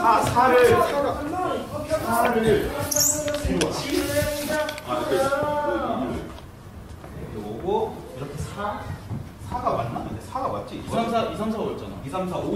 4, 4를 4를 아, 그, 이렇게 아, 네. 오고 이렇게 4 4가 맞나? 근데 4가 맞지? 2, 3, 4, 2, 3, 4, 5였잖아. 2, 3, 4, 5